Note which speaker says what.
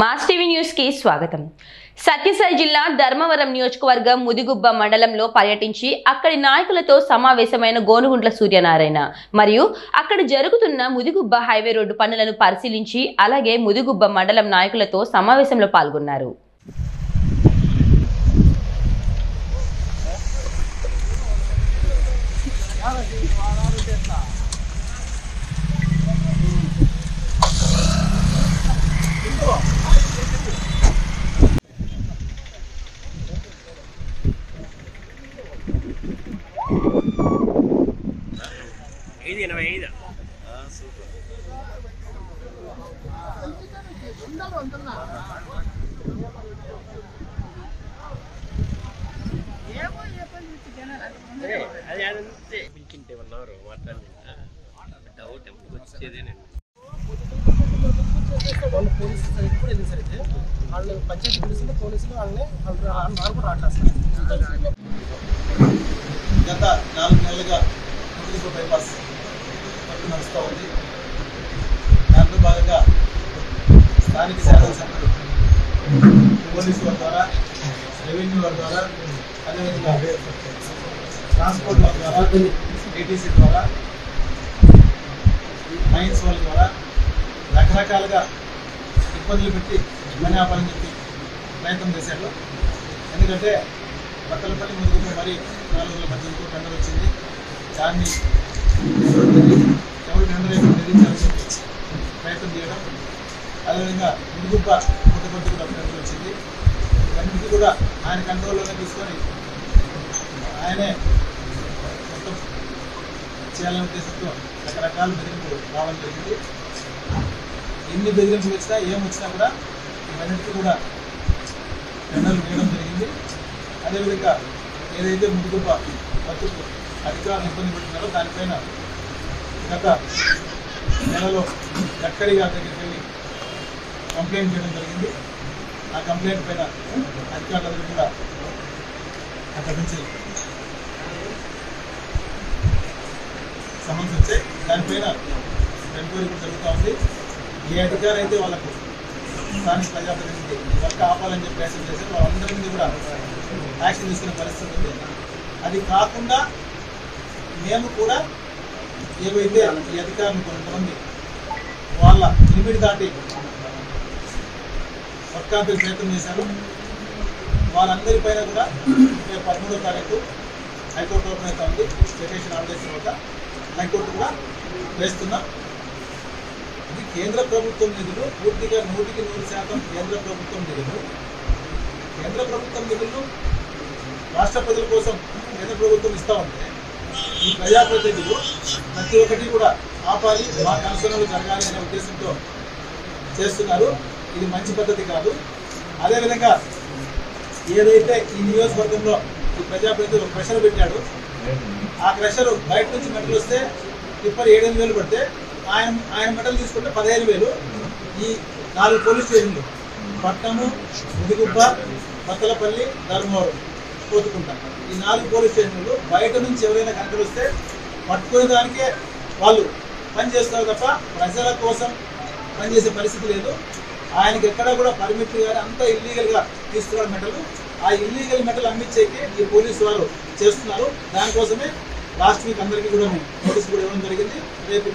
Speaker 1: Mass TV న్యూస్కి స్వాగతం. సత్యసాయి జిల్లా ధర్మవరం నియోజకవర్గం ముదిగుబ్బ మండలంలో పర్యటించి అక్కడి నాయకులతో సమావేశమైన గోనుగుంట్ల సూర్యనారాయణ మరియు అక్కడ జరుగుతున్న ముదిగుబ్బ హైవే రోడ్డు పనులను పరిశీలించి అలాగే ముదిగుబ్బ మండలం నాయకులతో సమావేశంలో పాల్గొన్నారు.
Speaker 2: పిలిచింటే వన్ అవర్ మాట్లాడి డౌట్ వచ్చేదే నేను
Speaker 3: వాళ్ళు పోలీసు సైడ్ కూడా వెళ్ళింది సార్ అయితే వాళ్ళు పంచాయతీ పోలీసులు పోలీసులు వాళ్ళని వాళ్ళు రా- వాళ్ళు కూడా రావట్లేదు
Speaker 4: గత నాలుగు నెలలుగా ముందు బైపాస్ పట్టు నడుస్తూ ఉంది. దాంట్లో భాగంగా స్థానిక శాసనసభ్యులు పోలీసు వారి ద్వారా రెవెన్యూ వారి ద్వారా అదేవిధంగా ట్రాన్స్పోర్ట్ వారి ద్వారా ఏటీసీ ద్వారా మైన్స్ వాళ్ళ ద్వారా రకరకాలుగా ఇబ్బందులు పెట్టి పని ఆపాలని చెప్పి ప్రయత్నం చేశారు. ఎందుకంటే బట్టలపల్లి ముందుకు మరి నాలుగు వందల పద్దెనిమిదితో టెండర్ వచ్చింది దాన్ని ఎవరు టెండర్ నిర్మించాల్సి ప్రయత్నం చేయడం అదేవిధంగా ముదుగుబ్బ పుట్టపర్తి కూడా టెండర్ వచ్చింది అన్నింటికి కూడా ఆయన కంట్రోల్లోనే తీసుకొని ఆయనే మొత్తం చేయాలనే ఉద్దేశంతో రకరకాల బెదిరింపులు రావడం జరిగింది ఎన్ని బెదిరింపులు వచ్చినా ఏం వచ్చినా కూడా ఇవన్నిటికీ కూడా టెండర్లు వేయడం జరిగింది అదేవిధంగా ఏదైతే ముందుగుప్ప బతుకు అధికారులు ఇబ్బంది పెడుతున్నారో దానిపైన గత నెలలో గడ్కరీ గారి దగ్గరికి వెళ్ళి కంప్లైంట్ చేయడం జరిగింది. ఆ కంప్లైంట్ పైన అధికారులందరూ కూడా అక్కడి నుంచి సమన్స్ వచ్చాయి. దానిపైన ఎంక్వైరీ కూడా జరుగుతూ ఉంది. ఏ అధికారి అయితే వాళ్ళకు స్థానిక ప్రజాప్రతినిధి వర్క్ ఆపాలని చెప్పి ప్రయత్నం చేశారు వాళ్ళందరి మీద కూడా యాక్షన్ తీసుకునే పరిస్థితి ఉంది. అది కాకుండా మేము కూడా ఏవైతే ఈ అధికారులు కొంతమంది వాళ్ళ లిమిట్ దాటి వర్క్ ప్రయత్నం చేశారు. వాళ్ళందరిపైన కూడా రేపు పదమూడో తారీఖు హైకోర్టు ఓపెన్ అవుతా ఉంది. స్టేషన్ ఆదేశం వద్ద హైకోర్టు కూడా వేస్తున్నాం. ఇది కేంద్ర ప్రభుత్వం నిధులు పూర్తిగా నూటికి నూరు శాతం కేంద్ర ప్రభుత్వం నిధులు. కేంద్ర ప్రభుత్వం నిధులు రాష్ట్ర ప్రజల కోసం కేంద్ర ప్రభుత్వం ఇస్తా ఉంటే ఈ ప్రజాప్రతినిధులు ప్రతి ఒక్కటి కూడా ఆపాలి మా కనుసరణలు జరగాలి అనే ఉద్దేశంతో చేస్తున్నారు. ఇది మంచి పద్ధతి కాదు. అదేవిధంగా ఏదైతే ఈ నియోజకవర్గంలో ఈ ప్రజాప్రతినిధులు ఒక ప్రెషర్ పెట్టాడు ఆ ప్రెషర్ బయట నుంచి మెటల్ వస్తే టిప్పర్ ఏడెనిమిది వేలు పడితే ఆయన ఆయన మెటలు తీసుకుంటే పదిహేను వేలు. ఈ నాలుగు పోలీస్ స్టేషన్లు పట్టణము ముదిగుబ్బ బత్తలపల్లి ధర్మవరం. కోరుకుంటాం ఈ నాలుగు పోలీస్ స్టేషన్లు బయట నుంచి ఎవరైనా కనుక వస్తే పట్టుకునే దానికే వాళ్ళు పని చేస్తారు తప్ప ప్రజల కోసం పనిచేసే పరిస్థితి లేదు. ఆయనకి ఎక్కడ కూడా పర్మిట్ కానీ అంతా ఇల్లీగల్గా తీసుకురావడం మెటలు. ఆ ఇల్లీగల్ మెటల్ అమ్మించేకి ఈ పోలీసు వారు చేస్తున్నారు. దానికోసమే లాస్ట్ వీక్ అందరికీ కూడా మేము నోటీస్ కూడా ఇవ్వడం జరిగింది. రేపు